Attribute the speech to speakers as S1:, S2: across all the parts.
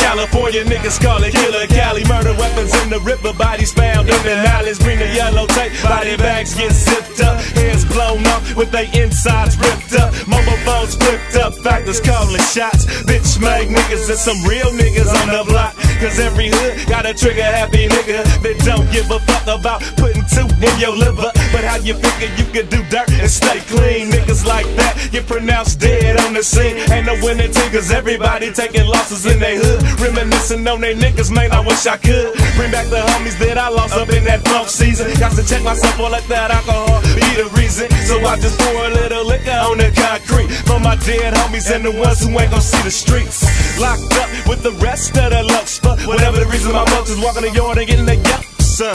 S1: California, niggas call it Killer Cali. Murder weapons in the river, bodies found in the alleys. Green and yellow tape, body bags get zipped up. Heads blown off with their insides ripped up. Mobile phones flipped up, factors calling shots. Bitch made niggas and some real niggas on the block. Cause every hood got a trigger happy nigga that don't give a fuck about putting two in your liver. But how you figure you can do dirt and stay clean? Niggas like that get pronounced dead on the scene. Ain't no winning cause everybody taking losses in their hood. Reminiscing on they niggas, man, I wish I could. Bring back the homies that I lost up in that funk season. Got to check myself or let that alcohol be the reason. So I just pour a little liquor on the concrete. For my dead homies and the ones who ain't gon' see the streets. Locked up with the rest of the lux. But whatever the reason, my folks is walking the yard and getting the yup. Son.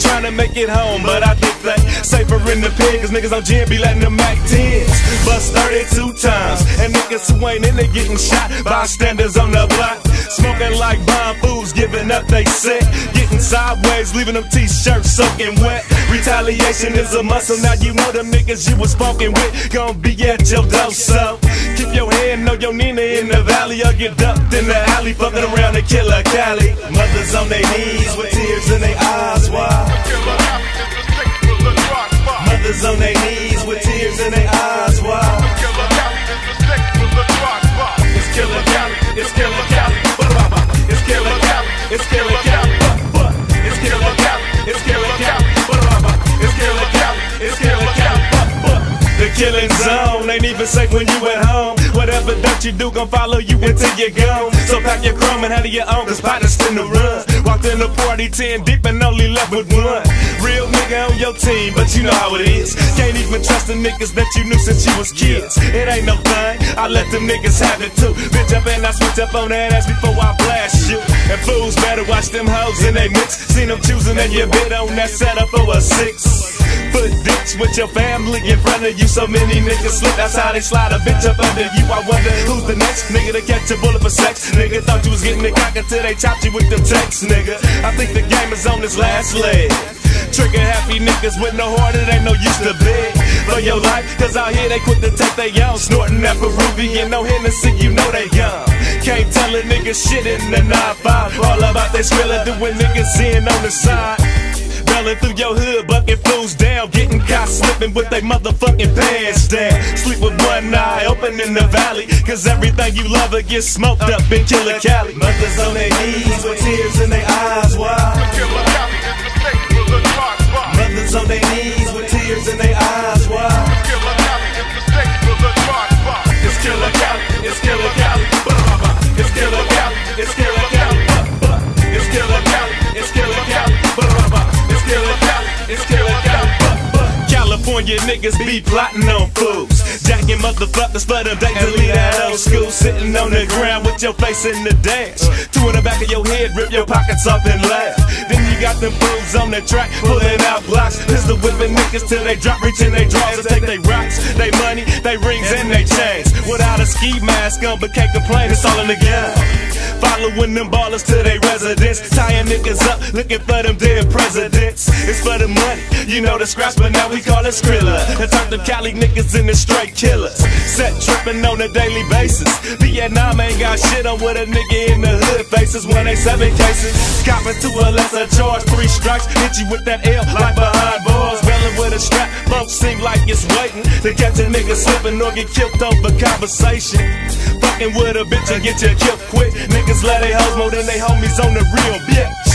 S1: Trying to make it home, but I think that safer in the pig, cause niggas on gym be letting them Mac 10s bust 32 times. And niggas who ain't in there getting shot, bystanders on the block. Smoking like bomb fools, giving up they set. Getting sideways, leaving them t-shirts soaking wet. Retaliation is a muscle, now you know them niggas you was smoking with. Gonna be at your door, so keep your hand on your Nina in the valley, or get ducked in the alley, fucking around the killer Cali. Mothers on their knees with tears killing zone ain't even safe when you at home. Whatever dirt you do, gon' follow you until you're gone. So pack your chrome and handle your own, cause partners tend to run. Walked in the party 10 deep and only left with one. Real nigga on your team, but you know how it is. Can't even trust the niggas that you knew since you was kids. It ain't no thing, I let them niggas have it too. Bitch up and I switch up on that ass before I blast you. And fools better watch them hoes in they mix. Seen them choosing and you bit on that setup for a six. Foot with your family in front of you. So many niggas slip, that's how they slide a bitch up under you. I wonder who's the next nigga to catch a bullet for sex. Nigga thought you was getting the cock until they chopped you with them texts, nigga. I think the game is on its last leg. Trigger happy niggas with no heart, it ain't no use to beg for your life. Cause out here they quit to take they young, snorting that Peruvian, no Hennessy, you know they young. Can't tell a nigga shit in the 9-5. All about that skrilla doing niggas in on the side. Belling through your hood, bucking fools down, getting caught slipping with they motherfucking pants down. Sleep with one eye open in the valley, cause everything you love will get smoked up in Killer Cali. Mothers on their knees with tears in their eyes, why? Mothers on their knees with tears in their eyes, California niggas be plotting on fools. Jacking motherfuckers for them days to leave that old school. Sitting on the ground with your face in the dash. Uh. Two in the back of your head, rip your pockets up and laugh. Then you got them fools on the track, pulling out blocks. Pistol whipping niggas till they drop, reaching they draws to take they rocks, they money, they rings and they chains. Without a ski mask on, but can't complain, it's all in the game. Following them ballers till they niggas up, looking for them dead presidents. It's for the money, you know the scraps, but now we call it Skrilla. And turn them Cali niggas into straight killers. Set tripping on a daily basis. Vietnam ain't got shit on what a nigga in the hood faces. 187 cases. Copping to a lesser charge, three strikes. Hit you with that L like behind bars. With a strap, folks seem like it's waiting. To catch a nigga slipping or get killed over conversation. Fucking with a bitch and get you killed quick. Niggas let they hoes more than they homies on the real bitch.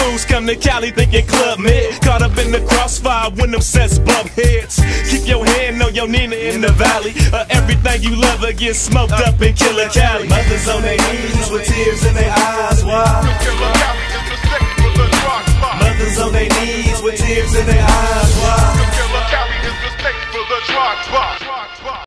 S1: Fools come to Cali thinking club mid. Caught up in the crossfire when them sets bump heads. Keep your hand on your Nina in the valley. Or everything you love will get smoked up in Killer Cali. Mothers on their knees with tears in their eyes.